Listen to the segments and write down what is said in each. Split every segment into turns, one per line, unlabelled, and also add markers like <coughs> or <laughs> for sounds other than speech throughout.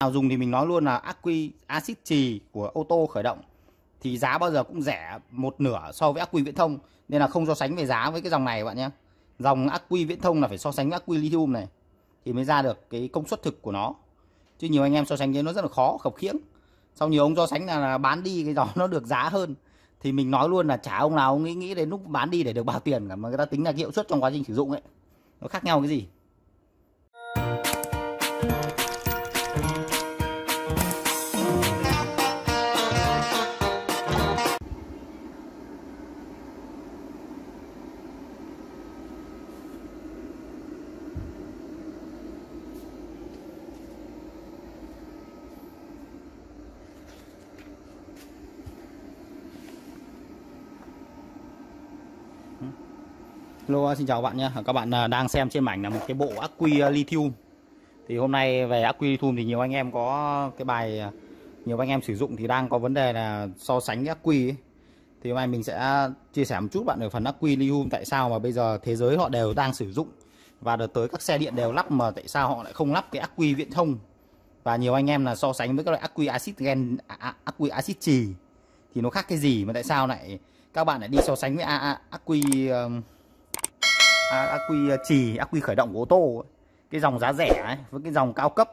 nào dùng thì mình nói luôn là ắc quy axit trì của ô tô khởi động thì giá bao giờ cũng rẻ một nửa so với ắc quy viễn thông. Nên là không so sánh về giá với cái dòng này bạn nhé. Dòng ắc quy viễn thông là phải so sánh với ắc quy lithium này thì mới ra được cái công suất thực của nó. Chứ nhiều anh em so sánh với nó rất là khó khập khiễng. Sau nhiều ông so sánh là, là bán đi cái <laughs> dòng nó được giá hơn. Thì mình nói luôn là chả ông nào nghĩ nghĩ đến lúc bán đi để được bao tiền cả mà người ta tính là hiệu suất trong quá trình sử dụng ấy. Nó khác nhau cái gì? Lô xin chào các bạn nhé. Các bạn à, đang xem trên mảnh là một cái bộ ắc quy lithium. Thì hôm nay về ắc quy lithium thì nhiều anh em có cái bài à, nhiều anh em sử dụng thì đang có vấn đề là so sánh ắc quy ấy. Thì hôm nay mình sẽ chia sẻ một chút bạn ở phần ắc quy lithium, tại sao mà bây giờ thế giới họ đều đang sử dụng và đợt tới các xe điện đều lắp mà tại sao họ lại không lắp cái ắc quy viễn thông. Và nhiều anh em là so sánh với các loại ắc quy acid gen à, ắc quy acid trì thì nó khác cái gì mà tại sao lại các bạn lại đi so sánh với ắc quy ác quy à, trì ác quy khởi động của ô tô ấy. cái dòng giá rẻ ấy, với cái dòng cao cấp.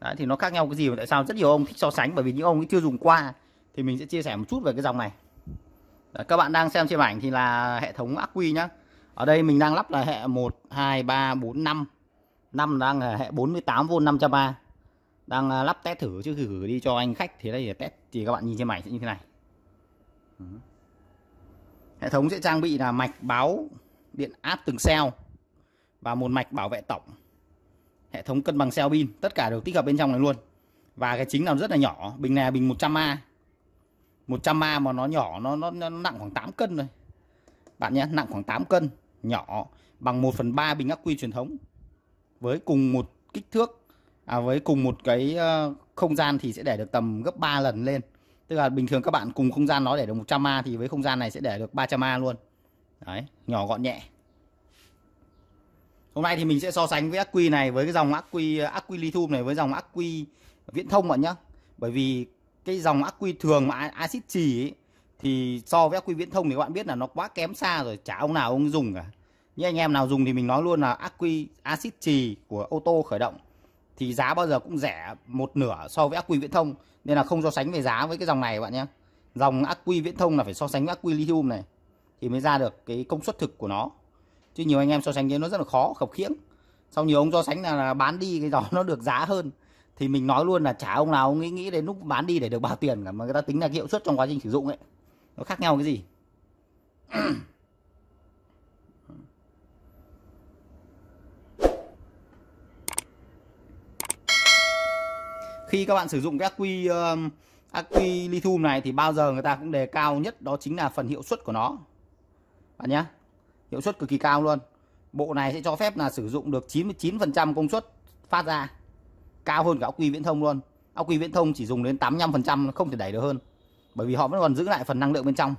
Đấy, thì nó khác nhau cái gì mà tại sao rất nhiều ông thích so sánh? Bởi vì những ông ấy chưa dùng qua thì mình sẽ chia sẻ một chút về cái dòng này. Đấy, các bạn đang xem trên ảnh thì là hệ thống ác quy nhá. Ở đây mình đang lắp là hệ 1 2 3 4 5 5 đang là hệ 48V 500A đang à, lắp test thử chứ gửi đi cho anh khách. Thì đây là test thì các bạn nhìn trên ảnh sẽ như thế này. Hệ thống sẽ trang bị là mạch báo điện áp từng cell và một mạch bảo vệ tổng. Hệ thống cân bằng cell pin tất cả đều tích hợp bên trong này luôn. Và cái chính là rất là nhỏ bình này là bình 100A 100A mà nó nhỏ nó, nó, nó nặng khoảng 8 cân rồi bạn nhé nặng khoảng 8 cân nhỏ bằng 1 phần 3 bình ắc quy truyền thống. Với cùng một kích thước à, với cùng một cái ờ, không gian thì sẽ để được tầm gấp 3 lần lên. Tức là bình thường các bạn cùng không gian nó để được 100A thì với không gian này sẽ để được 300A luôn. Đấy, nhỏ gọn nhẹ. Hôm nay thì mình sẽ so sánh với ắc quy này với cái dòng ắc quy ắc quy lithium này với dòng ắc quy viễn thông bạn nhá. Bởi vì cái dòng ắc quy thường mà axit trì ấy, thì so với ắc quy viễn thông thì các bạn biết là nó quá kém xa rồi, chả ông nào ông dùng cả. Như anh em nào dùng thì mình nói luôn là ắc quy axit trì của ô tô khởi động thì giá bao giờ cũng rẻ một nửa so với ắc quy viễn thông nên là không so sánh về giá với cái dòng này bạn nhé. Dòng ắc quy viễn thông là phải so sánh với ắc quy lithium này thì mới ra được cái công suất thực của nó. Chứ nhiều anh em so sánh với nó rất là khó khập khiễng. Sau nhiều ông so sánh là, là bán đi cái <laughs> đó nó được giá hơn. Thì mình nói luôn là chả ông nào nghĩ nghĩ đến lúc bán đi để được bao tiền cả mà người ta tính là hiệu suất trong quá trình sử dụng ấy nó khác nhau cái gì. <clears throat> Khi các bạn sử dụng cái ắc quy ắc quy lithium này thì bao giờ người ta cũng đề cao nhất đó chính là phần hiệu suất của nó bạn nhé, hiệu suất cực kỳ cao luôn. Bộ này sẽ cho phép là sử dụng được 99% công suất phát ra, cao hơn cả ốc quy viễn thông luôn. Ốc quy viễn thông chỉ dùng đến 85% không thể đẩy được hơn, bởi vì họ vẫn còn giữ lại phần năng lượng bên trong.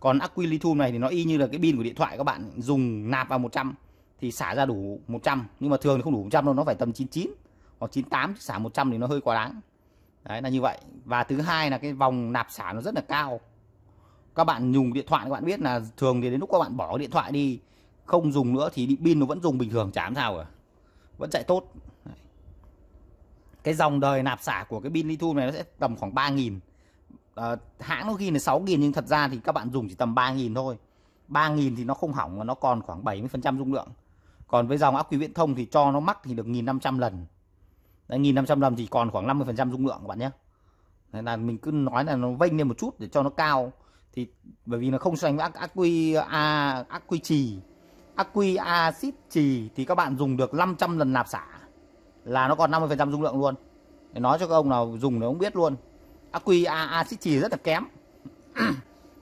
Còn ắc quy lithium này thì nó y như là cái pin của điện thoại các bạn, dùng nạp vào 100 thì xả ra đủ 100 nhưng mà thường thì không đủ 100 đâu, nó phải tầm 99 hoặc 98 xả 100 thì nó hơi quá đáng. Đấy, là như vậy. Và thứ hai là cái vòng nạp xả nó rất là cao các bạn dùng điện thoại các bạn biết là thường thì đến lúc các bạn bỏ điện thoại đi không dùng nữa thì pin nó vẫn dùng bình thường chả làm sao cả. Vẫn chạy tốt. Cái dòng đời nạp xả của cái pin lithium này nó sẽ tầm khoảng 3.000 à, ờ, hãng nó ghi là 6.000 nhưng thật ra thì các bạn dùng chỉ tầm 3.000 thôi. 3.000 thì nó không hỏng mà nó còn khoảng 70% dung lượng. Còn với dòng ắc quy viễn thông thì cho nó mắc thì được 1.500 lần. Đấy, 1.500 lần thì còn khoảng 50% dung lượng các bạn nhé. Nên là mình cứ nói là nó vênh lên một chút để cho nó cao thì bởi vì nó không so sánh với ác quy a ác quy trì ác quy axit trì thì các bạn dùng được 500 lần nạp xả. Là nó còn 50% dung lượng luôn. Để nói cho các ông nào dùng nó không biết luôn. Ác quy a axit trì rất là kém. <clears throat>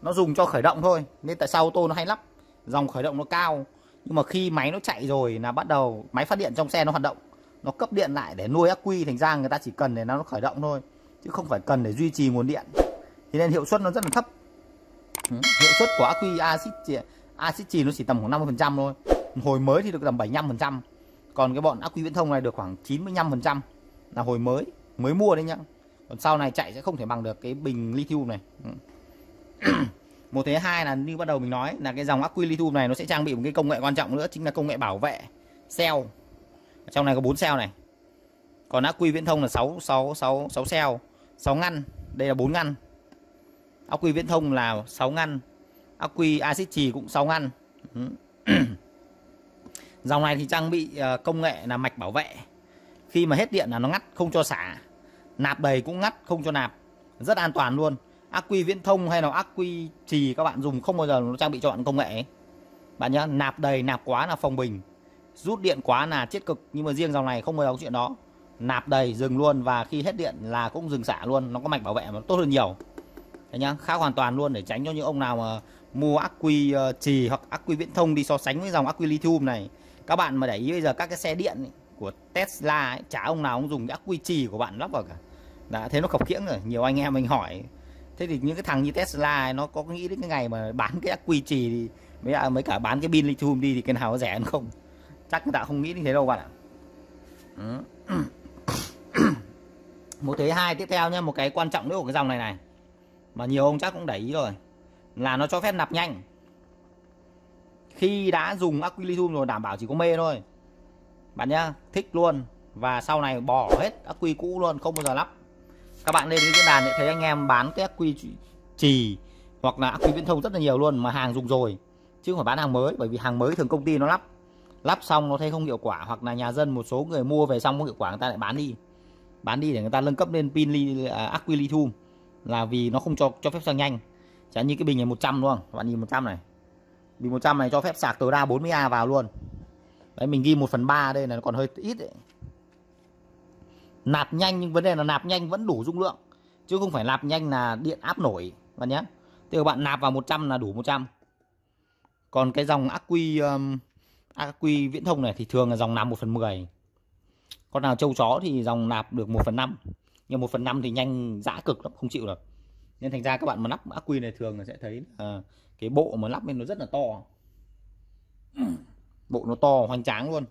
Nó dùng cho khởi động thôi. Nên tại sao ô tô nó hay lắp? Dòng khởi động nó cao. Nhưng mà khi máy nó chạy rồi là bắt đầu máy phát điện trong xe nó hoạt động. Nó cấp điện lại để nuôi ác quy thành ra người ta chỉ cần để nó khởi động thôi, chứ không phải cần để duy trì nguồn điện. Thì nên hiệu suất nó rất là thấp hiệu suất của quy axit axit trì nó chỉ tầm khoảng 50% thôi. Hồi mới thì được tầm 75% còn cái bọn quy viễn thông này được khoảng 95% là hồi mới mới mua đấy nhá. Còn sau này chạy sẽ không thể bằng được cái bình lithium này. Một thế hai là như bắt đầu mình nói là cái dòng ắc quy lithium này nó sẽ trang bị một cái công nghệ quan trọng nữa, chính là công nghệ bảo vệ cell. Trong này có 4 cell này. Còn ắc quy viễn thông là 6 6 6 6 cell 6 ngăn. Đây là 4 ngăn ắc quy viễn thông là 6 ngăn. Ắc quy axit trì cũng 6 ngăn. <clears throat> Dòng này thì trang bị ờ, công nghệ là mạch bảo vệ. Khi mà hết điện là nó ngắt, không cho xả. Nạp đầy cũng ngắt, không cho nạp. Rất an toàn luôn. Ắc quy viễn thông hay là ắc quy trì các bạn dùng không bao giờ nó trang bị cho bạn công nghệ ấy. bạn nhá nạp đầy, nạp quá là phòng bình. Rút điện quá là chết cực. Nhưng mà riêng dòng này không bao giờ có chuyện đó. Nạp đầy, dừng luôn. Và khi hết điện là cũng dừng xả luôn. Nó có mạch bảo vệ mà tốt hơn nhiều. Đấy nhá khác hoàn toàn luôn để tránh cho những ông nào mà mua ắc quy uh, trì hoặc ắc quy viễn thông đi so sánh với dòng ắc quy lithium này. Các bạn mà để ý bây giờ các cái xe điện ấy, của Tesla ấy, chả ông nào ông dùng ắc quy trì của bạn lắp vào cả. Đã thế nó khập khiễng rồi nhiều anh em mình hỏi. Thế thì những cái thằng như Tesla ấy, nó có nghĩ đến cái ngày mà bán cái ắc quy trì thì mấy cả bán cái pin lithium đi thì cái nào có rẻ hơn không? Chắc người ta không nghĩ như thế đâu bạn ạ. Ừ. <coughs> một thứ hai tiếp theo nhé một cái quan trọng nữa của cái dòng này này mà nhiều ông chắc cũng để ý rồi. Là nó cho phép nạp nhanh. Khi đã dùng ắc quy lithium rồi đảm bảo chỉ có mê thôi. Bạn nhá thích luôn. Và sau này bỏ hết ắc quy cũ luôn không bao giờ lắp. Các bạn lên cái diễn đàn để thấy anh em bán cái ắc quy trì hoặc là ắc quy viễn thông rất là nhiều luôn mà hàng dùng rồi. Chứ không phải bán hàng mới bởi vì hàng mới thường công ty nó lắp. Lắp xong nó thấy không hiệu quả hoặc là nhà dân một số người mua về xong không hiệu quả người ta lại bán đi. Bán đi để người ta nâng cấp lên pin li, à, ắc quy lithium là vì nó không cho cho phép sang nhanh. Chẳng như cái bình này 100 đúng không? Các bạn nhìn 100 này. Bình 100 này cho phép sạc tối đa 40A vào luôn. Đấy mình ghi 1 phần 3 đây là nó còn hơi ít đấy. Nạp nhanh nhưng vấn đề là nạp nhanh vẫn đủ dung lượng chứ không phải nạp nhanh là điện áp nổi bạn nhé. Thì các bạn nạp vào 100 là đủ 100 còn cái dòng ắc quy um, ắc quy viễn thông này thì thường là dòng nạp 1 phần 10 con nào châu chó thì dòng nạp được 1 phần 5 nhưng một phần năm thì nhanh dã cực lắm không chịu được. Nên thành ra các bạn mà lắp ắc quy này thường là sẽ thấy à, cái bộ mà lắp lên nó rất là to. Bộ nó to hoành tráng luôn.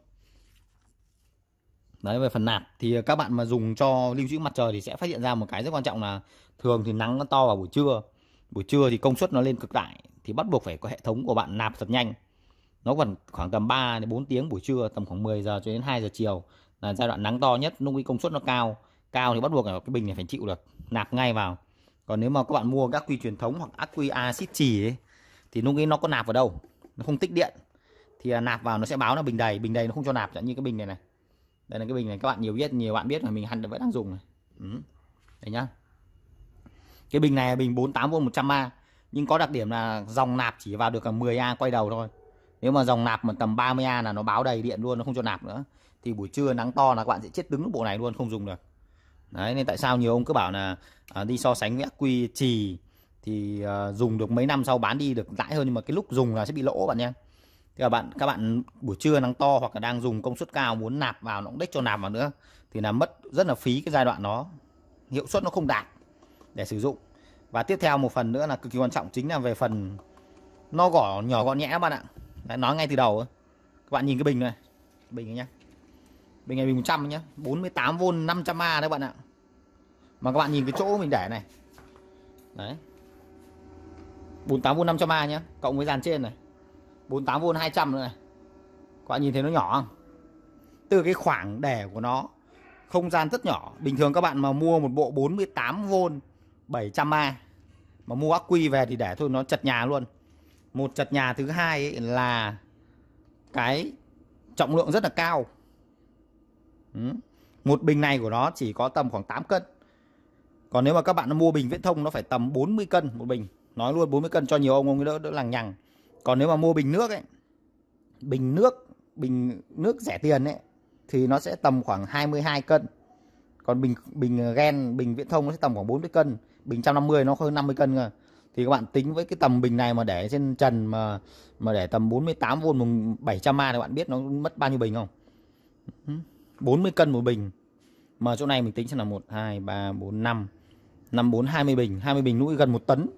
Đấy về phần nạp thì các bạn mà dùng cho lưu trữ mặt trời thì sẽ phát hiện ra một cái rất quan trọng là thường thì nắng nó to vào buổi trưa. Buổi trưa thì công suất nó lên cực đại thì bắt buộc phải có hệ thống của bạn nạp thật nhanh. Nó còn khoảng tầm 3 đến 4 tiếng buổi trưa tầm khoảng 10 giờ cho đến 2 giờ chiều là giai đoạn nắng to nhất lúc cái công suất nó cao cao thì bắt buộc là cái bình này phải chịu được nạp ngay vào. Còn nếu mà các bạn mua các quy truyền thống hoặc ắc quy axit trì ấy, thì lúc ấy nó có nạp vào đâu? Nó không tích điện. Thì nạp vào nó sẽ báo là bình đầy bình đầy nó không cho nạp như cái bình này này. Đây là cái bình này các bạn nhiều biết nhiều bạn biết mà mình hẳn vẫn đang dùng này. Ừ. đây nhá. Cái bình này là bình 48V 100A nhưng có đặc điểm là dòng nạp chỉ vào được cả 10A quay đầu thôi. Nếu mà dòng nạp mà tầm 30A là nó báo đầy điện luôn nó không cho nạp nữa. Thì buổi trưa nắng to là các bạn sẽ chết đứng bộ này luôn không dùng được đấy nên tại sao nhiều ông cứ bảo là à, đi so sánh với ác quy trì thì à, dùng được mấy năm sau bán đi được lãi hơn nhưng mà cái lúc dùng là sẽ bị lỗ bạn nhé. Thì các bạn các bạn buổi trưa nắng to hoặc là đang dùng công suất cao muốn nạp vào nó cũng đếch cho nạp vào nữa thì là mất rất là phí cái giai đoạn nó hiệu suất nó không đạt để sử dụng. Và tiếp theo một phần nữa là cực kỳ quan trọng chính là về phần nó gõ nhỏ gọn nhẹ các bạn ạ. Đấy, nói ngay từ đầu các bạn nhìn cái bình này. Bình này nhá. Bình này bình 100 nhá. 48V 500A đấy bạn ạ mà các bạn nhìn cái chỗ mình để này. Đấy. 48V 500A nhé cộng với dàn trên này. 48V 200 nữa này. Các bạn nhìn thấy nó nhỏ không? Từ cái khoảng để của nó, không gian rất nhỏ. Bình thường các bạn mà mua một bộ 48V 700A mà mua ắc quy về thì để thôi, nó chật nhà luôn. Một chật nhà thứ hai ấy là cái trọng lượng rất là cao. Một bình này của nó chỉ có tầm khoảng 8 cân còn nếu mà các bạn mua bình viễn thông, nó phải tầm 40 cân một bình. Nói luôn 40 cân cho nhiều ông ông đỡ đỡ lằng nhằng. Còn nếu mà mua bình nước ấy, bình nước bình nước rẻ tiền ấy, thì nó sẽ tầm khoảng 22 cân. Còn bình bình gen, bình viễn thông nó sẽ tầm khoảng 40 cân. Bình 150 nó hơn 50 cân rồi thì các bạn tính với cái tầm bình này mà để trên trần mà mà để tầm 48V 700A thì bạn biết nó mất bao nhiêu bình không? 40 cân một bình. Mà chỗ này mình tính xem là 1 2 3 4 5 5 4 20 bình. 20 bình lúc gần một tấn.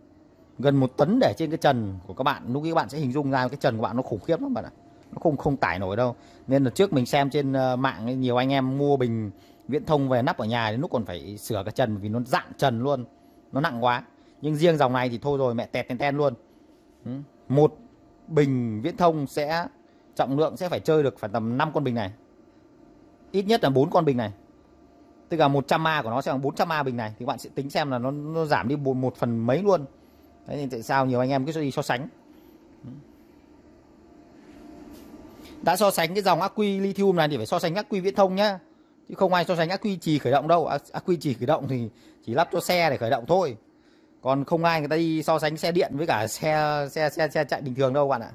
Gần một tấn để trên cái trần của các bạn. Lúc các bạn sẽ hình dung ra cái trần của bạn nó khủng khiếp lắm bạn ạ. Nó không không tải nổi đâu. Nên là trước mình xem trên ờ, mạng nhiều anh em mua bình viễn thông về nắp ở nhà đến lúc còn phải sửa cái trần vì nó dạn trần luôn. Nó nặng quá. Nhưng riêng dòng này thì thôi rồi, mẹ tẹt ten ten luôn. Một bình viễn thông sẽ, trọng lượng sẽ phải chơi được phải tầm 5 con bình này. Ít nhất là bốn con bình này tức là 100 a của nó sẽ bằng 400 a bình này thì bạn sẽ tính xem là nó, nó giảm đi một, một phần mấy luôn. Đấy nên tại sao nhiều anh em cứ đi so sánh? Đã so sánh cái dòng ắc quy lithium này thì phải so sánh ắc quy viễn thông nhá. Chứ không ai so sánh ắc quy trì khởi động đâu. Ắc quy trì khởi động thì chỉ lắp cho xe để khởi động thôi. Còn không ai người ta đi so sánh xe điện với cả xe xe xe xe chạy bình thường đâu bạn ạ.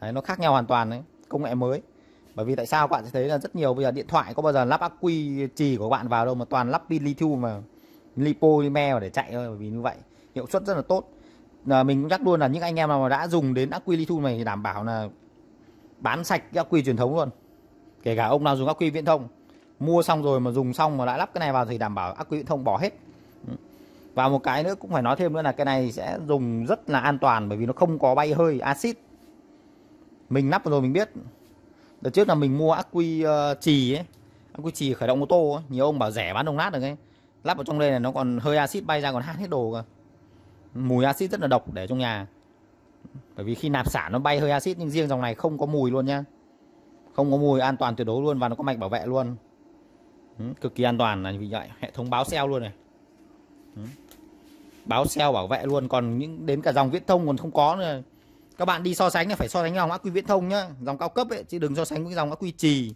Đấy, nó khác nhau hoàn toàn đấy. Công nghệ mới bởi vì tại sao các bạn sẽ thấy là rất nhiều bây giờ điện thoại có bao giờ lắp ắc quy trì của bạn vào đâu mà toàn lắp pin lithium mà lipolymer để chạy thôi, bởi vì như vậy hiệu suất rất là tốt. Là mình cũng nhắc luôn là những anh em nào mà đã dùng đến ắc quy lithium này thì đảm bảo là bán sạch cái ắc quy truyền thống luôn. Kể cả ông nào dùng ắc quy viễn thông, mua xong rồi mà dùng xong mà lại lắp cái này vào thì đảm bảo ắc quy viễn thông bỏ hết. Và một cái nữa cũng phải nói thêm nữa là cái này sẽ dùng rất là an toàn bởi vì nó không có bay hơi, axit. Mình lắp rồi mình biết đợt trước là mình mua ắc quy ờ, uh, trì ấy. Ắc quy trì khởi động ô tô ấy. nhiều ông bảo rẻ bán đồng nát được ấy. Lắp vào trong đây này nó còn hơi axit bay ra còn hát hết đồ cơ. Mùi axit rất là độc để trong nhà. Bởi vì khi nạp xả nó bay hơi axit nhưng riêng dòng này không có mùi luôn nhá. Không có mùi an toàn tuyệt đối luôn và nó có mạch bảo vệ luôn. Ừ, cực kỳ an toàn là vì vậy. Hệ thống báo xeo luôn này. Ừ. báo xeo bảo vệ luôn còn những đến cả dòng viễn thông còn không có nữa các bạn đi so sánh là phải so sánh dòng ắc quy viễn thông nhá. Dòng cao cấp ấy chứ đừng so sánh với dòng ắc quy trì